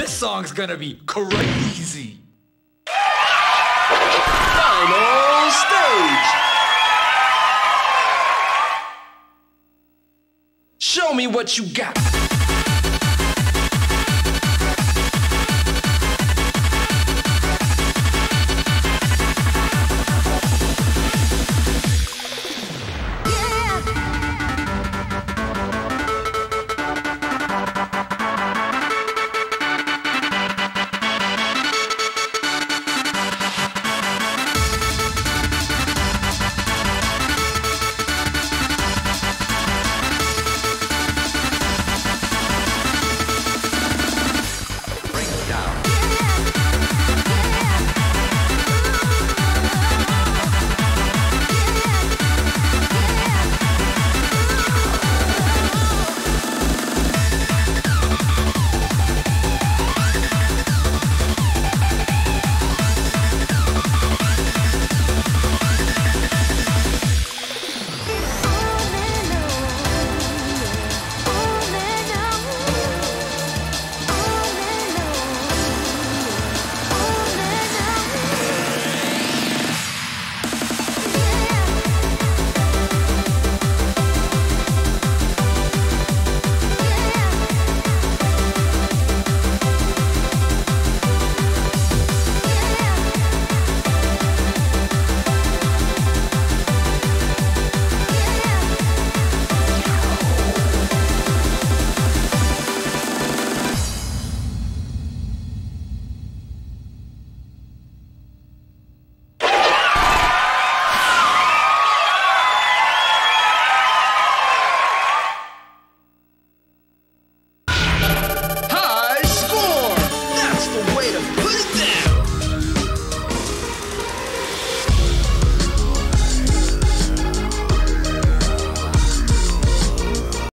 This song's gonna be crazy. Final stage. Show me what you got.